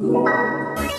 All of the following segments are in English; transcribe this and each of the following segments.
Música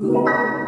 What?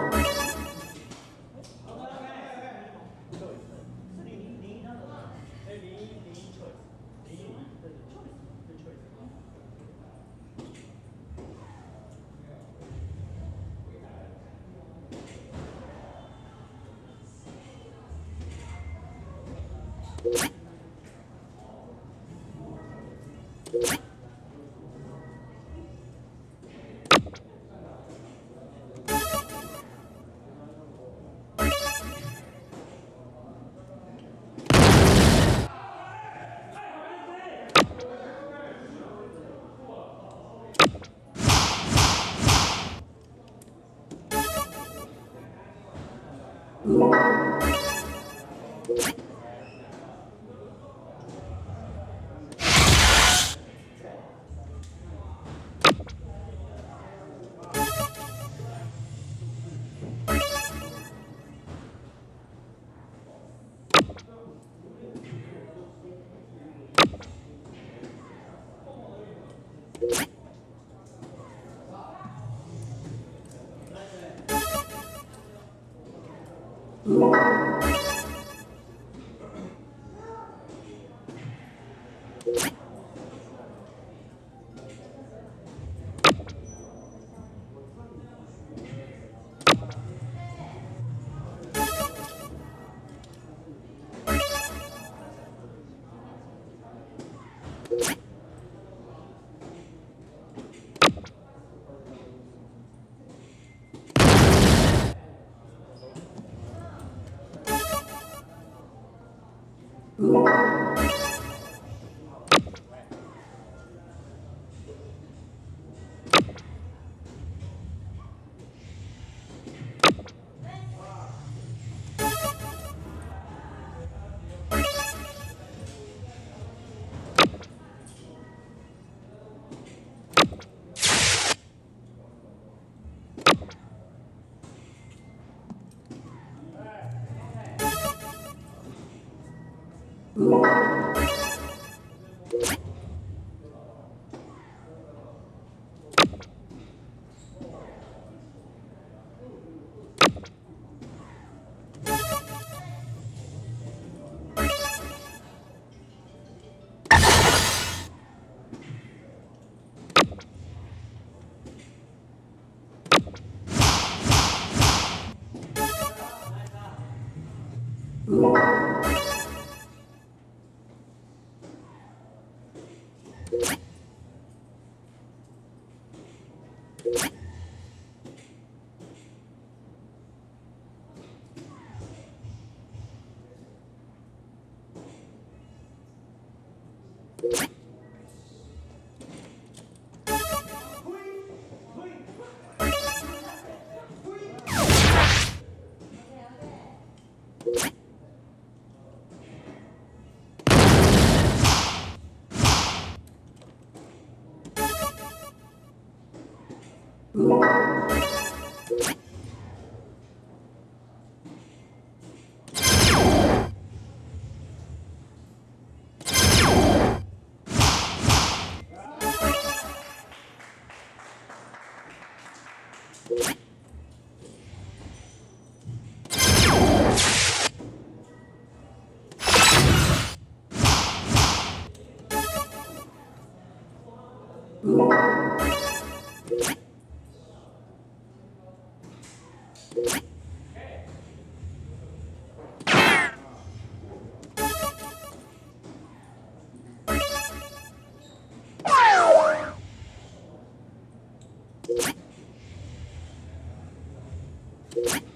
Thank Música You you